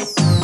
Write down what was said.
you